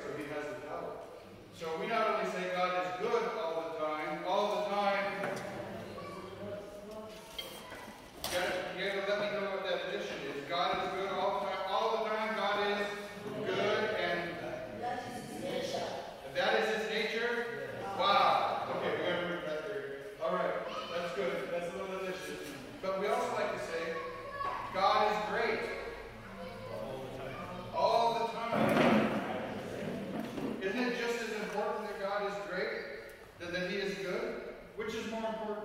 So he has the power. So we not only say God is good, Which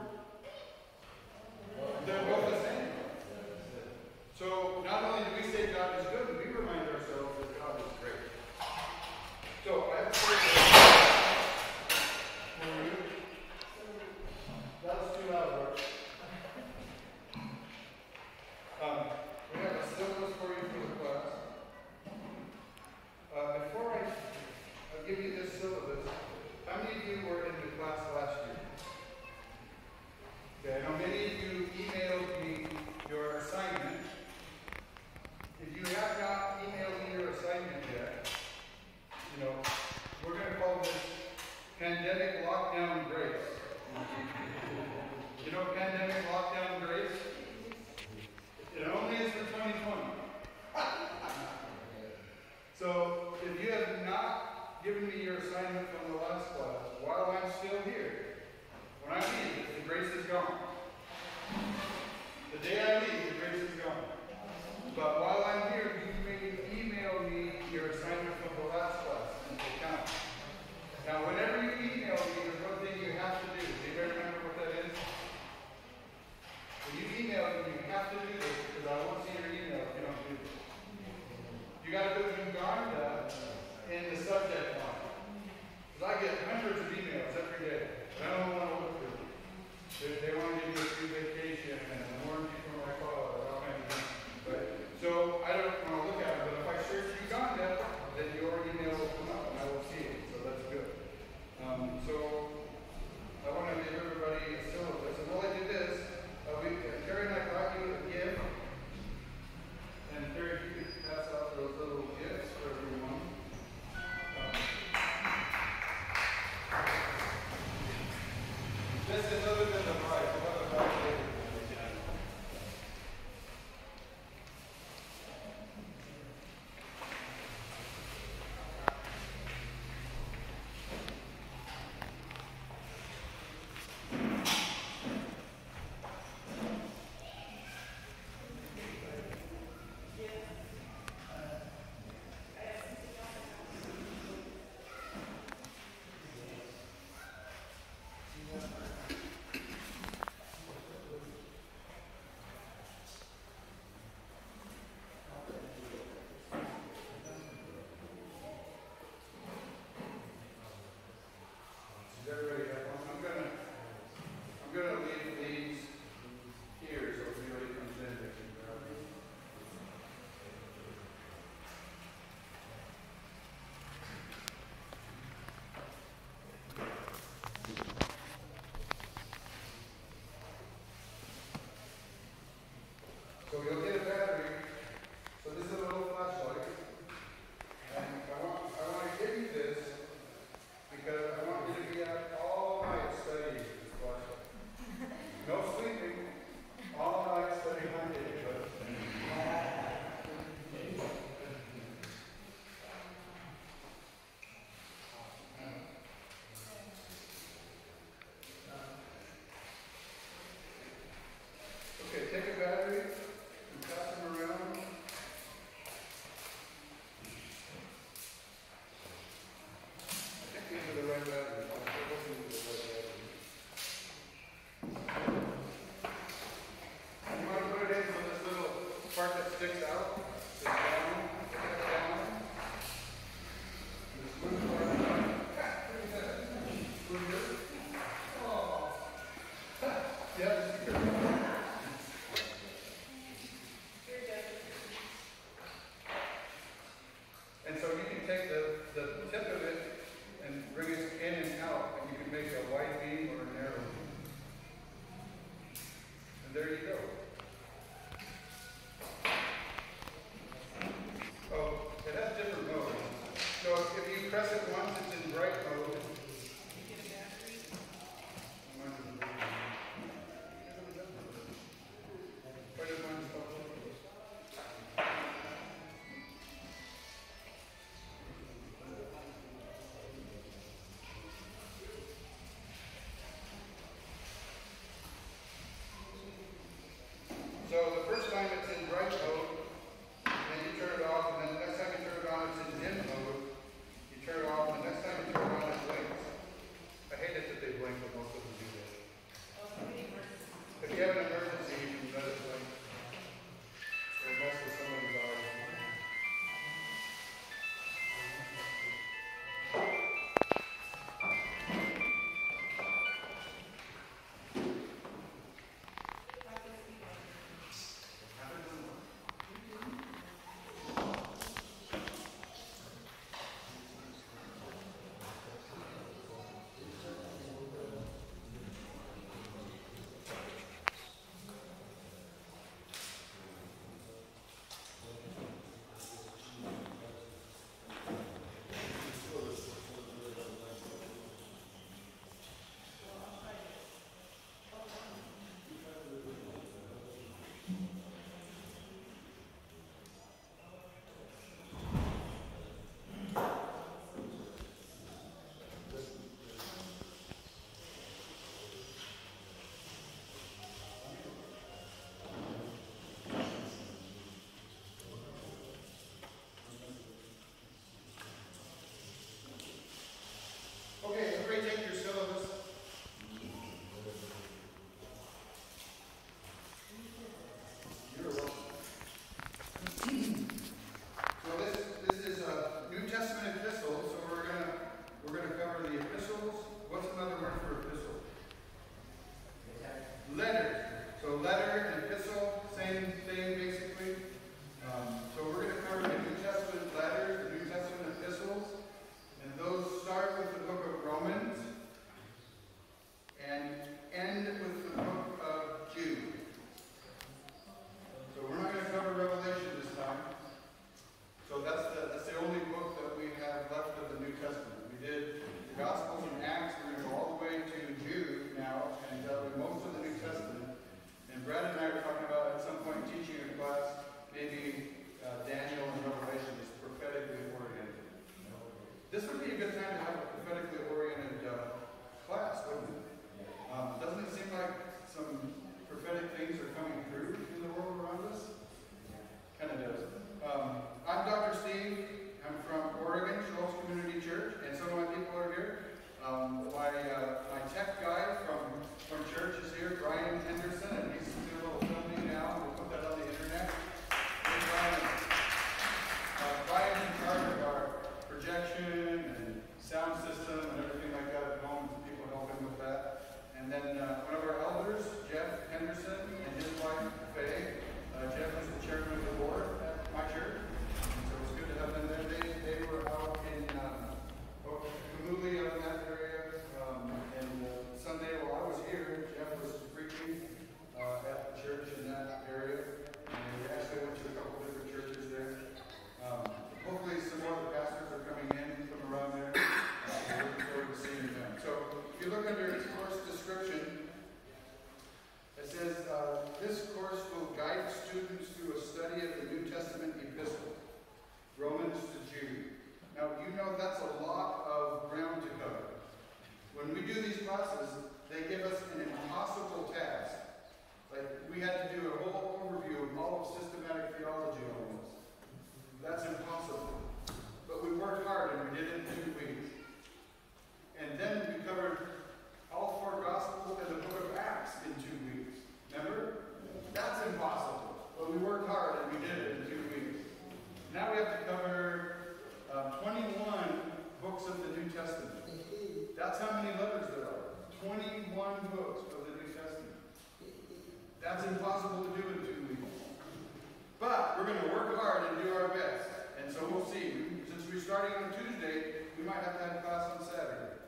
might have to have class on Saturday.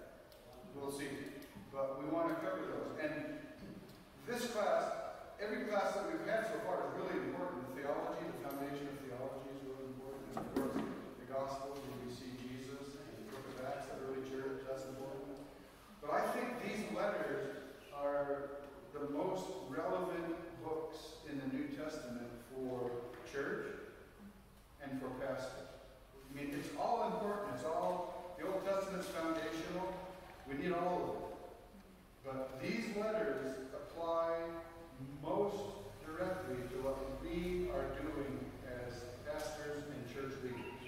We'll see. But we want to cover those. And this class, every class that we've had so far is really important. The theology, the foundation of theology is really important. And of course, the gospel, when we see Jesus and the book of Acts, the early church, that's important. But I think these letters are the most relevant books in the New Testament for church and for pastors. I mean, it's all important. It's all, the Old Testament's foundational. We need all of it. But these letters apply most directly to what we are doing as pastors and church leaders.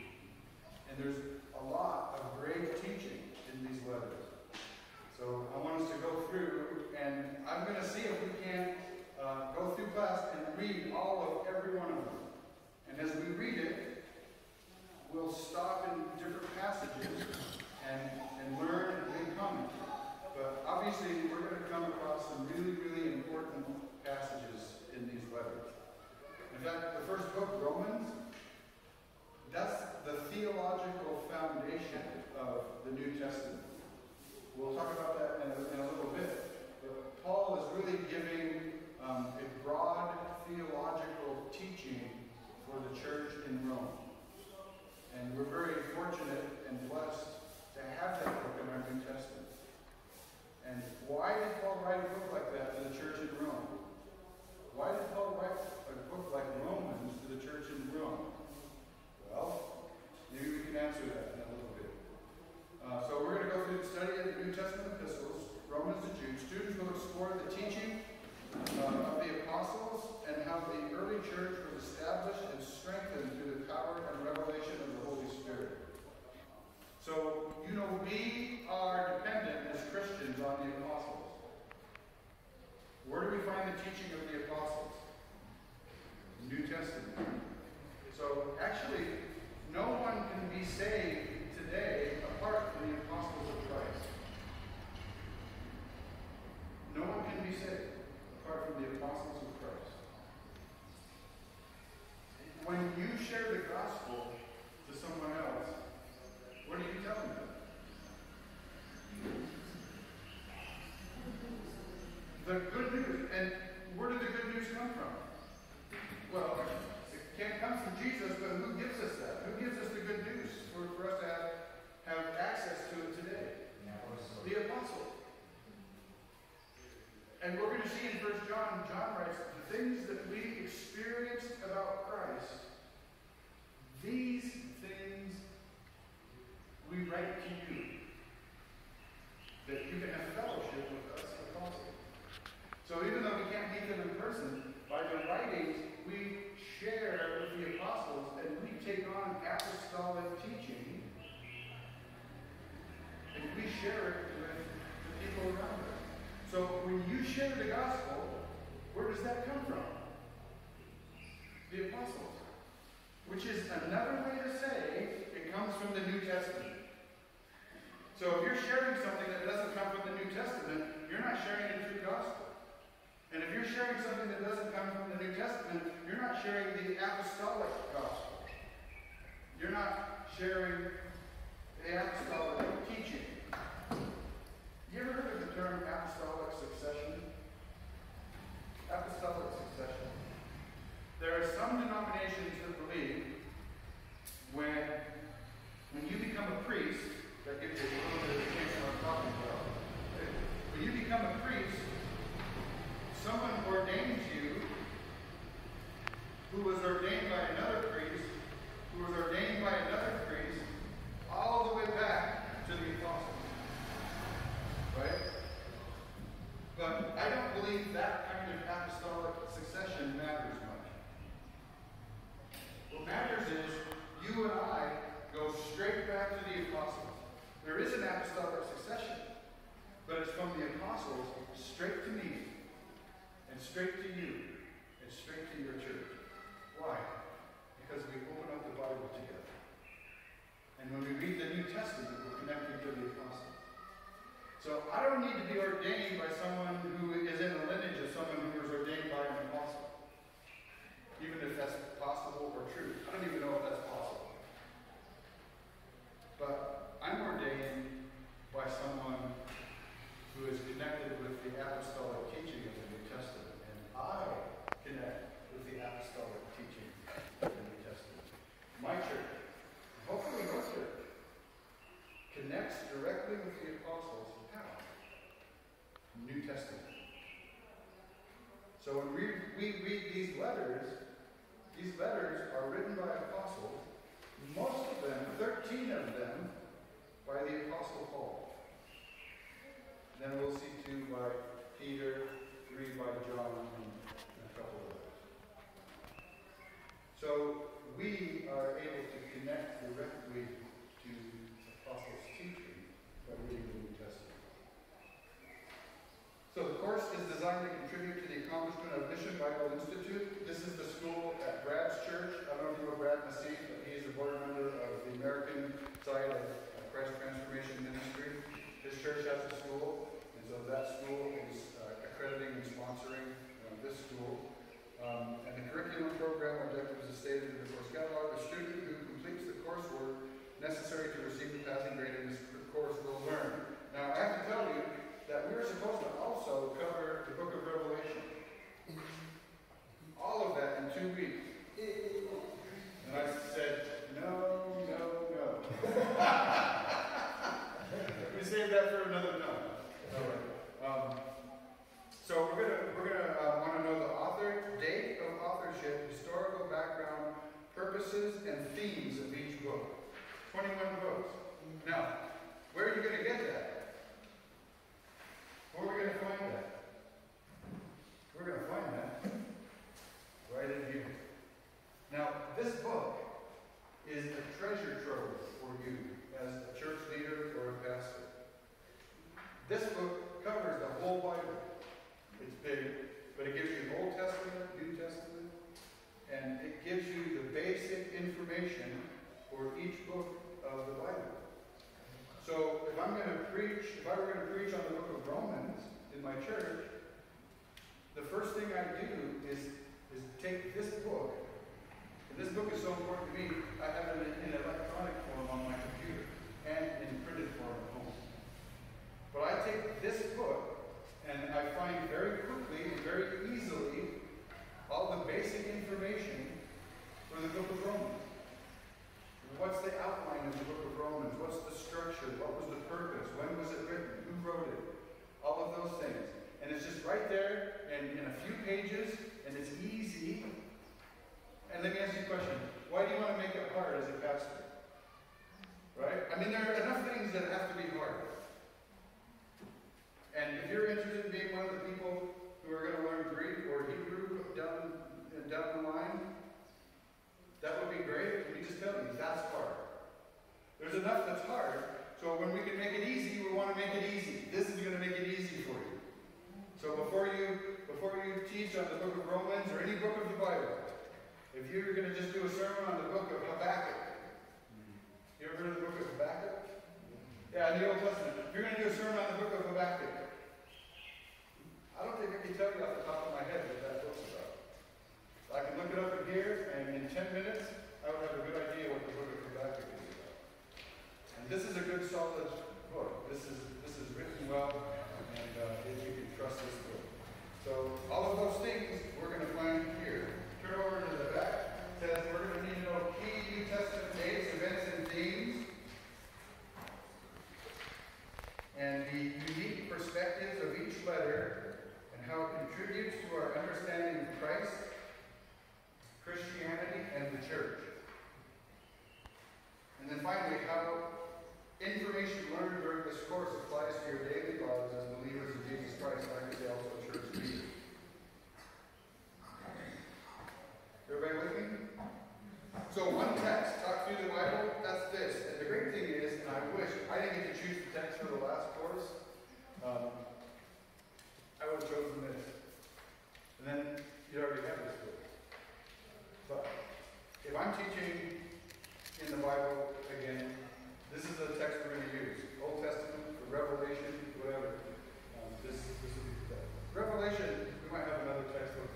And there's a lot of great teaching in these letters. So I want us to go through, and I'm going to see if we can uh, go through class and read all of every one of them. And as we read it, we'll stop in different passages and, and learn and make comments. But obviously, we're going to come across some really, really important passages in these letters. In fact, the first book, Romans, that's the theological foundation of the New Testament. We'll talk about that in a, in a little bit. But Paul is really giving um, a broad theological teaching for the church in Rome. And we're very fortunate and blessed to have that book in our New Testament. And why did Paul write a book like that to the church in Rome? Why did Paul write a book like Romans to the church in Rome? Well, maybe we can answer that in a little bit. Uh, so we're going to go through the study of the New Testament epistles, Romans to Jude. Students will explore the teaching uh, of the apostles and how the church was established and strengthened through the power and revelation of the Holy Spirit. So, you know, we are dependent as Christians on the apostles. Where do we find the teaching of the apostles? New Testament. So, actually, no one can be saved today apart from the apostles of Christ. No one can be saved apart from the apostles of Christ. When you share the gospel to someone else, what are you telling them? The good news. And where did the good news come from? Well, it can't come from Jesus, but who gives us that? Who gives us the good news for, for us to have, have access to it today? The apostle. And we're going to see in First John, John writes, things that we experienced about Christ, these things we write to you, that you can have fellowship with us, the apostle. So even though we can't meet them in person, by the writings, we share with the apostles and we take on apostolic teaching and we share it with the people around us. So when you share the gospel, where does that come from? The apostles. Which is another way to say it comes from the New Testament. So if you're sharing something that doesn't come from the New Testament, you're not sharing the true gospel. And if you're sharing something that doesn't come from the New Testament, you're not sharing the apostolic gospel. You're not sharing So when we, we read these letters, these letters are written by apostles, most of them, 13 of them, by the Apostle Paul. Then we'll see two by Peter, three by John, and a couple of others. So we are able to connect directly to apostles' course is designed to contribute to the accomplishment of Mission Bible Institute. This is the school at Brad's Church. I don't know if you know Brad Massey, but he's a board member of the American side of Christ Transformation Ministry. His church has a school, and so that school is uh, accrediting and sponsoring uh, this school. Um, and the curriculum program objectives is stated in the course catalog. The student who completes the coursework necessary to receive the passing grade in this course will learn. Now, I have to tell you, that we are supposed to also cover the book of Revelation. All of that in two weeks. And I things we're going to find here. Turn over to the back. It says we're going to need to know key New Testament dates, events, and themes, and the unique perspectives of each letter and how it contributes to our understanding of Christ, Christianity, and the church. And then finally, how information learned during this course applies to your daily lives as believers in Jesus Christ, like the also church leaders. With me? So one text talk through the Bible, that's this. And the great thing is, and I wish I didn't get to choose the text for the last course. Um, I would have chosen this. And then you'd already have this book. But if I'm teaching in the Bible again, this is the text we're going to use. Old Testament, Revelation, whatever. Um, this, this would be the text. Revelation, we might have another textbook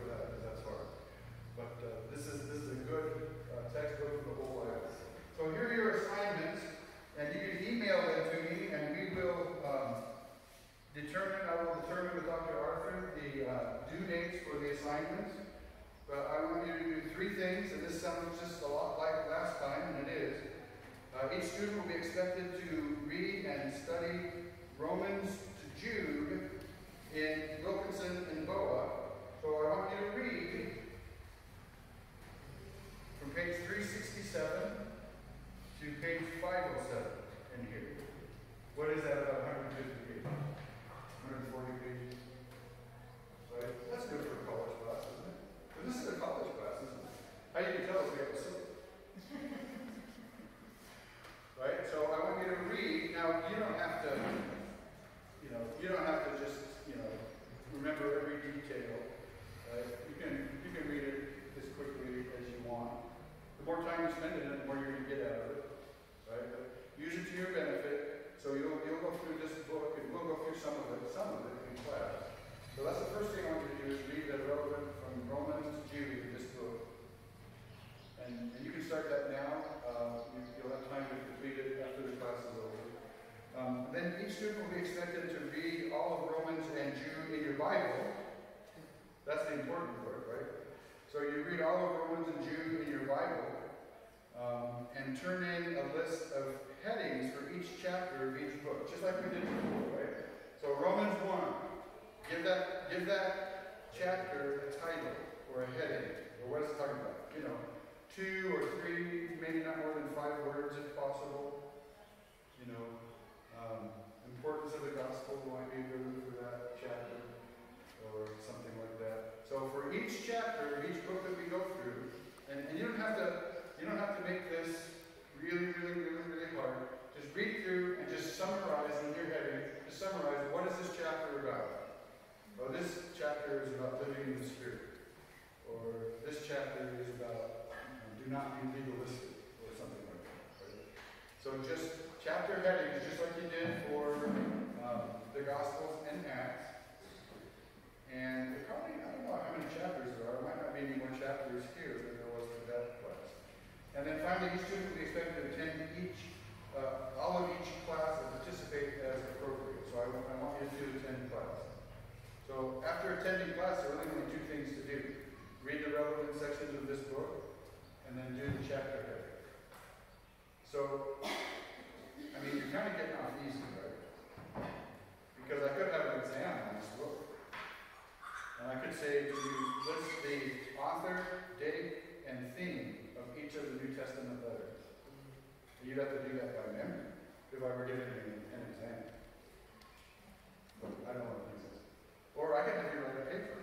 each student will be expected to read and study Romans to Jude in Wilkinson and Boa. So I want you to read from page 367 to page 507 in here. What is that, about 150 pages? 140 pages? Right? That's good for a college class, isn't it? But this is a college class, isn't it? How you can tell is we have a Right? So I want you to read. Now, you don't have to, you know, you don't have to just, you know, remember every detail. Right? You can you can read it as quickly as you want. The more time you spend in it, the more you're going to get out of it. Right? But use it to your benefit. So you'll you'll go through this book, and we'll go through some of it, some of it in class. So that's the first thing I want you to do is read the relevant from Romans to Jude in this book. And, and you can start that now. Uh, you, you'll have time to complete it after the class is over. Um, then each student will be expected to read all of Romans and Jude in your Bible. That's important part, right? So you read all of Romans and Jude in your Bible, um, and turn in a list of headings for each chapter of each book, just like we did before, right? So Romans 1, give that, give that chapter a title or a heading, or what it's talking about. You know, two or three, maybe not more than five words if possible. You know, um, importance of the gospel might be a good for that chapter or something like that. So for each chapter, each book that we go through, and, and you don't have to you don't have to make this really, really, really, really hard. Just read through and just summarize in your heading, just summarize what is this chapter about. Oh, this chapter is about living in the Spirit. Or this chapter is about do not be legalistic or something like that. So just chapter headings, just like you did for um, the Gospels and Acts. And probably, I don't know how many chapters there are. There might not be any more chapters here than there was for that class. And then finally, each student will be expected to attend each, uh, all of each class and participate as appropriate. So I, I want you to attend class. So after attending class, there are only two things to do. Read the relevant sections of this book, and then do the chapter heading. So, I mean, you're kind of getting off easy, right? Because I could have an exam on this book. And I could say to you, list the author, date, and theme of each of the New Testament letters. You'd have to do that by memory if I were giving you an exam. But I don't know what this. Or I could have you write a paper.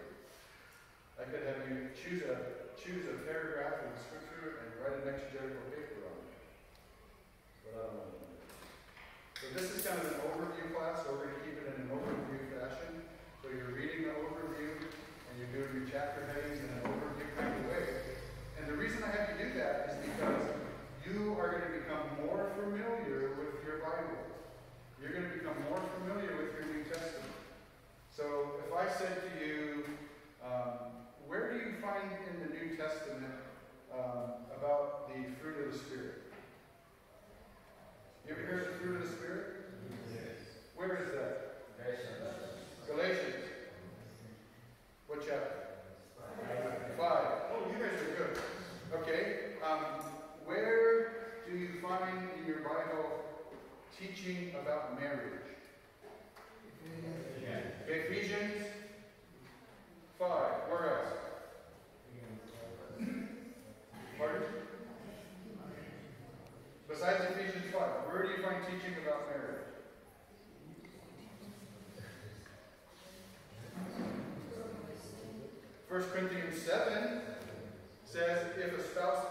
I could have you choose a choose a paragraph in Scripture and write an exegetical paper on it. But I don't know. So this is kind of an overview class, so we're going to keep it in an overview fashion. So you're reading the overview and you're your chapter headings in an 1 Corinthians 7 says, if a spouse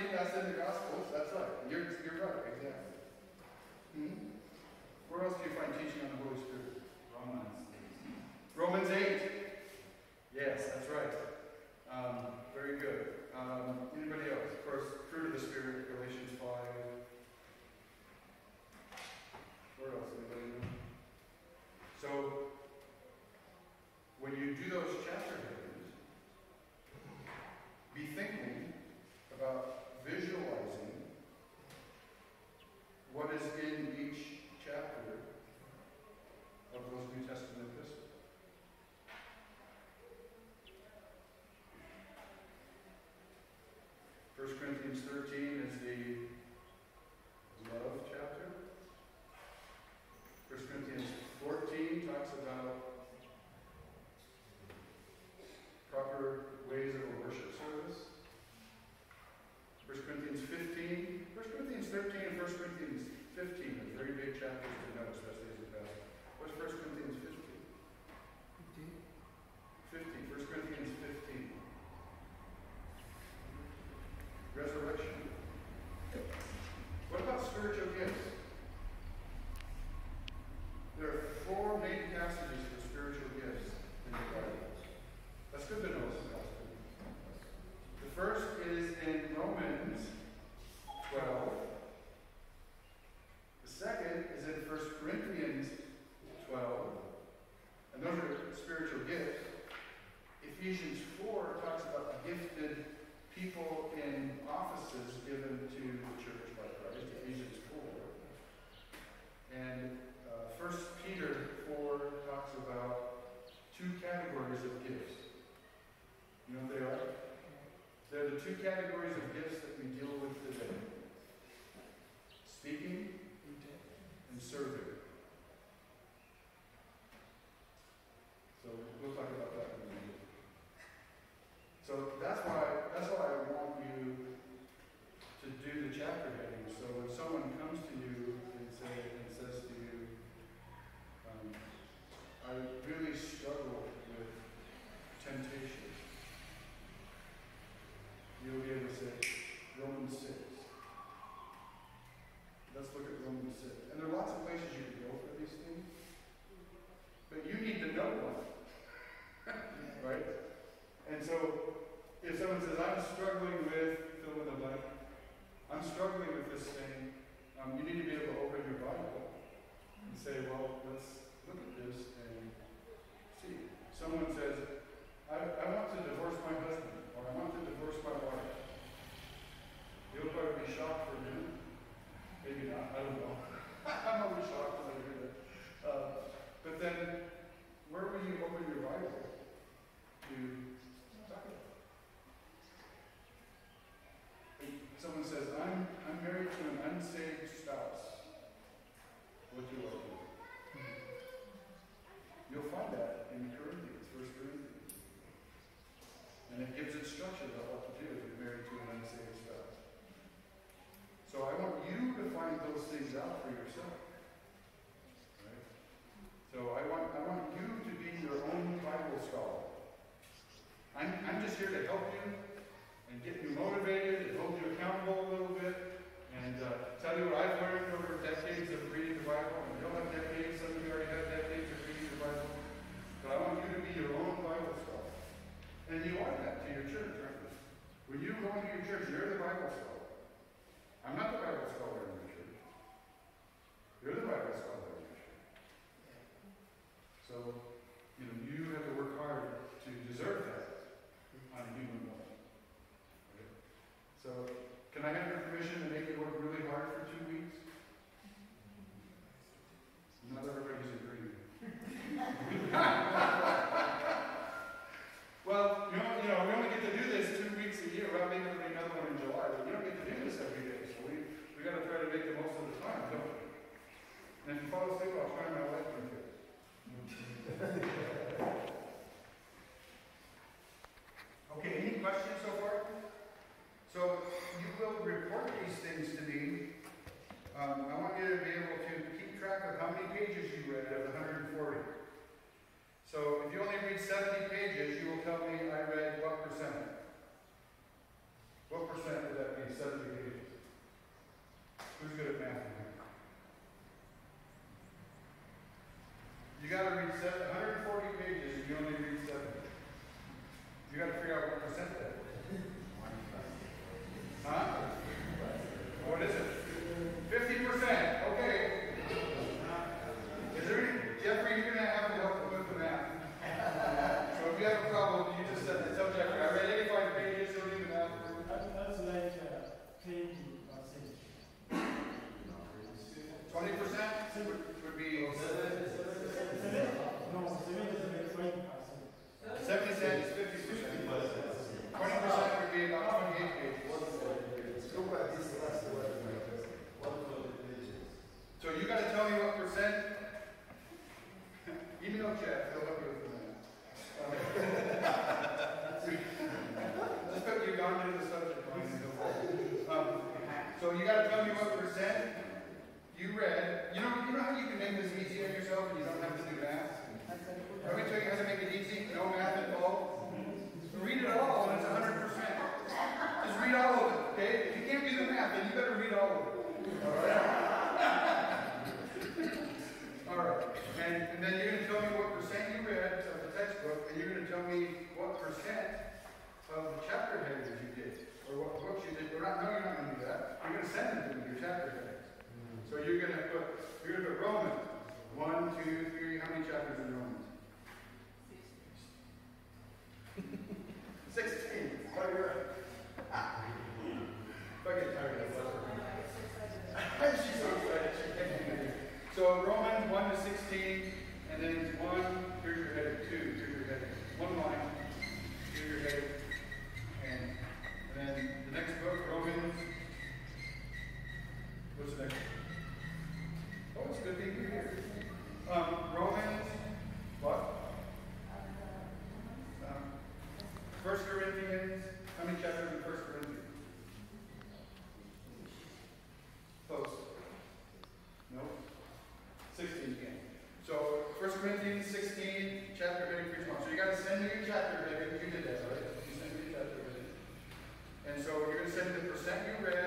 take us in the 4 talks about gifted people in offices given to the church by Christ, Ephesians 4. And uh, 1 Peter 4 talks about two categories of gifts. You know they are? They're the two categories of gifts that we deal with today. Speaking and serving. say, well, let's look at this and see. Someone says, I, I want to divorce my husband, or I want to divorce my wife. You'll probably be shocked for a minute. Maybe not, I don't know. I'm always shocked. We're not, no, you're not going to do that. You're going to send them to me, your chapter headings. Mm. So you're going to put, you're going to put Romans. One, two, three, how many chapters in Romans? 16. Oh, you're I get tired of that. She's so excited. She can't do anything. So Romans 1 to 16, and then 1, here's your heading. 2, here's your heading. 1 line, here's your heading. And the next book, Romans. What's the next? Oh, it's a good thing you're here. Um, Romans. What? Um, First Corinthians. How many chapters in First Corinthians? Close. No. Sixteen. again. So First Corinthians 16, chapter heading preach one. So you got to send me a chapter heading. You did that, right? every cent of percent you raise